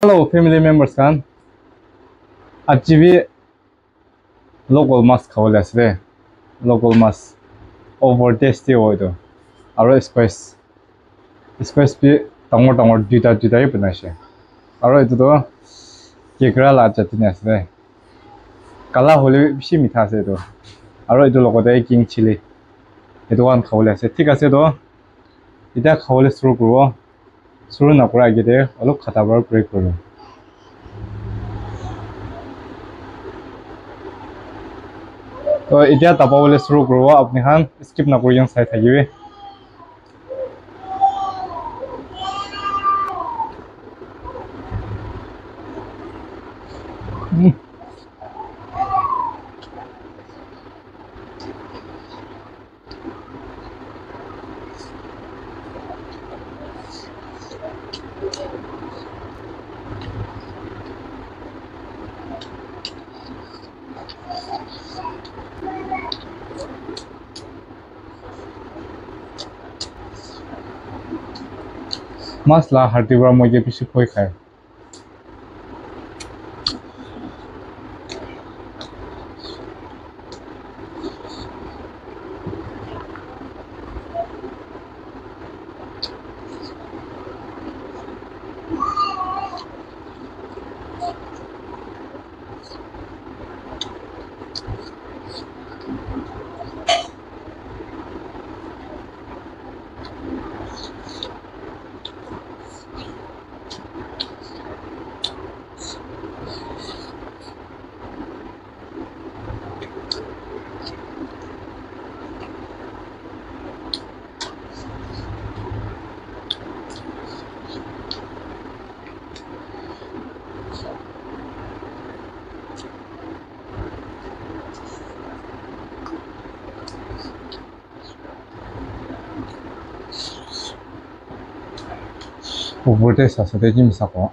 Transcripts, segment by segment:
Hello, family members. Can. 아 집이 local mask 가올렸어요. local mask over dusty oil. 아로 스페이스 스페이스 비 덩어 덩어 뒤다 뒤다 이쁘나시. 아로 이도도 개그라 라자드냐스네. 갈라 홀리 십미 타세도. 아로 이도 로고데 김치리. 이도 안 가올렸어요. 티가세도 이다 가올렸을 거고. Shuru nakura agite olop khata bar break kuro. তো এতিয়া তাপাবলৈ শুরু করবো আপনি খান skip নকরি চাই থাকবে মাছ লা হাৰ্দিৰ পৰা মই যে পিছি খৈ খায় 부불대사서 대짐사고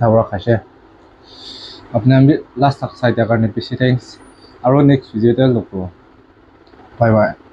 থাবৰা খাইছে আপুনি আমি লাষ্ট তাক চাই দিয়াৰ কাৰণে বেছি থেংকছ আৰু নেক্সট ভিডিঅ'তে লগ পাব বাই বাই